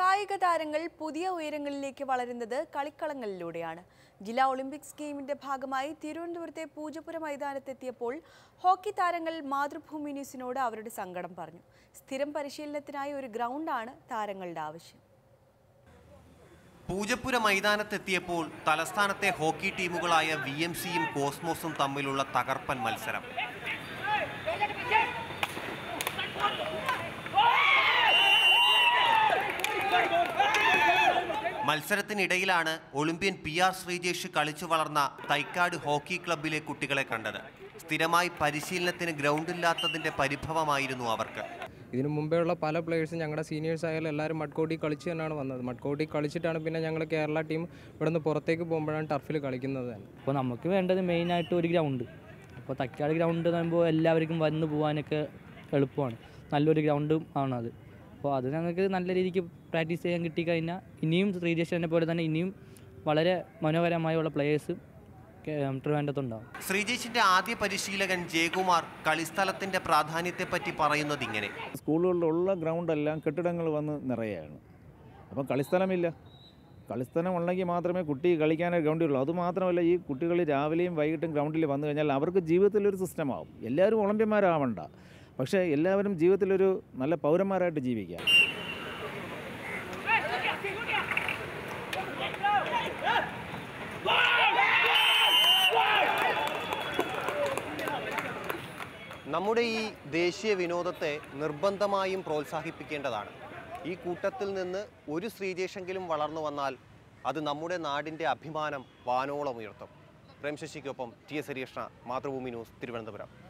കായിക താരങ്ങൾ പുതിയ ഉയരങ്ങളിലേക്ക് വളരുന്നത് കളിക്കളങ്ങളിലൂടെയാണ്. ജില്ലാ ഒളിമ്പിക്സ് ഗെയിമിന്റെ ഭാഗമായി തിരുവനന്തപുരത്തെ പൂജപ്പുര മൈതാനത്തെത്തിയപ്പോൾ ഹോക്കി താരങ്ങൾ മാതൃഭൂമി ന്യൂസിനോട് അവരുടെ സങ്കടം പറഞ്ഞു. സ്ഥിരം പരിശീലനത്തിനായി ഒരു ഗ്രൗണ്ടാണ് താരങ്ങളുടെ ആവശ്യം. പൂജപ്പുര മൈതാനത്തെത്തിയപ്പോൾ തലസ്ഥാനത്തെ ഹോക്കി ടീമുകളായ വി എം സിയും കോസ്മോസും തമ്മിലുള്ള തകർപ്പൻ മത്സരം. മത്സരത്തിനിടയിലാണ് ഒളിമ്പ്യൻ പി ആർ ശ്രീജേഷ് കളിച്ചു വളർന്ന തൈക്കാട് ഹോക്കി ക്ലബിലെ കുട്ടികളെ കണ്ടത്. സ്ഥിരമായി പരിശീലനത്തിന് ഗ്രൗണ്ട് ഇല്ലാത്തതിന്റെ പരിഭവമായിരുന്നു അവർക്ക്. ഇതിനു മുമ്പേ ഉള്ള പല പ്ലേയേഴ്സും ഞങ്ങളുടെ സീനിയേഴ്സ് ആയാലും എല്ലാവരും മഡ്കോട്ടി കളിച്ച് തന്നെയാണ് വന്നത്. മഡ്കോട്ടി കളിച്ചിട്ടാണ് പിന്നെ ഞങ്ങൾ കേരള ടീം ഇവിടെ നിന്ന് പുറത്തേക്ക് പോകുമ്പോഴാണ് ടർഫിൽ കളിക്കുന്നത് തന്നെ. അപ്പോൾ നമുക്ക് വേണ്ടത് മെയിനായിട്ട് ഒരു ഗ്രൗണ്ട് അപ്പോൾ തക്കാളി ഗ്രൗണ്ട് എന്ന് പറയുമ്പോൾ എല്ലാവർക്കും വന്ന് പോകാനൊക്കെ എളുപ്പമാണ്. നല്ലൊരു ഗ്രൗണ്ടും ആണത് അത്. അപ്പോൾ അത് ഞങ്ങൾക്ക് നല്ല രീതിക്ക് പ്രാക്ടീസ് ചെയ്യാൻ കിട്ടിക്കഴിഞ്ഞാൽ ഇനിയും ശ്രീജേഷനെ പോലെ തന്നെ ഇനിയും വളരെ മനോഹരമായുള്ള പ്ലേയേഴ്സ് ട്രിവാൻഡത്തുണ്ടാവും ശ്രീജേഷിന്റെ ആദ്യ പരിശീലകൻ ജയകുമാർ കളിസ്ഥലത്തിന്റെ പ്രാധാന്യത്തെ പറ്റി പറയുന്നത് ഇങ്ങനെ. സ്കൂളുകളിലുള്ള ഗ്രൗണ്ടെല്ലാം കെട്ടിടങ്ങൾ വന്ന് നിറയാണ്. അപ്പം കളിസ്ഥലമില്ല. കളിസ്ഥലം ഉണ്ടെങ്കിൽ മാത്രമേ കുട്ടി കളിക്കാനൊരു ഗ്രൗണ്ടുള്ളൂ അതുമാത്രമല്ല ഈ കുട്ടികൾ രാവിലെയും വൈകിട്ടും ഗ്രൗണ്ടിൽ വന്നു കഴിഞ്ഞാൽ അവർക്ക് ജീവിതത്തിലൊരു സിസ്റ്റമാവും എല്ലാവരും ഒളിമ്പ്യന്മാരാവണ്ട. പക്ഷേ എല്ലാവരും ജീവിതത്തിലൊരു നല്ല പൗരന്മാരായിട്ട് ജീവിക്കാം. നമ്മുടെ ഈ ദേശീയ വിനോദത്തെ നിർബന്ധമായും പ്രോത്സാഹിപ്പിക്കേണ്ടതാണ്. ഈ കൂട്ടത്തിൽ നിന്ന് ഒരു ശ്രീജേഷെങ്കിലും വളർന്നു വന്നാൽ അത് നമ്മുടെ നാടിന്റെ അഭിമാനം വാനോളം ഉയർത്തും. പ്രേംശശിക്കൊപ്പം T S Harikrishna Mathrubhumi news Thiruvananthapuram.